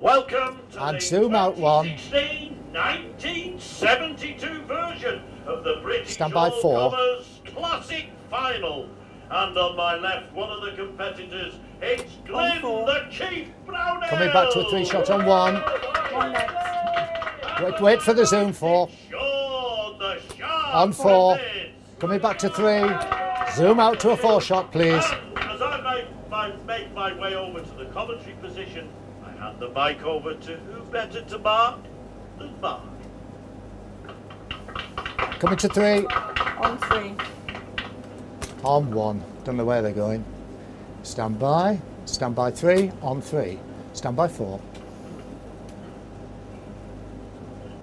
Welcome to And the zoom out one. 2016-1972 version of the British Stand by All four. Comers Classic Final. And on my left, one of the competitors, it's Glenn four. the Chief Brownell. Coming back to a three shot on one. One next. Wait, wait for the zoom four. Sean the Sharp On four. Coming back to three. Zoom out to a four shot, please. And as I make my, make my way over to the commentary position, I hand the mic over to who better to mark than Mark. Coming to three. On three. On one. Don't know where they're going. Stand by. Stand by three. On three. Stand by four.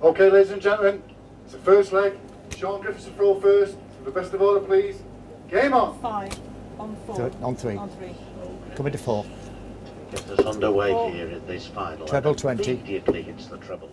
Okay, ladies and gentlemen, it's the first leg. Sean Griffiths to throw first. For the best of order, please. Game on. Five. On four. Th- on three. On three. Coming to four. Get us underway here in this final. Treble 20. Immediately hits the treble.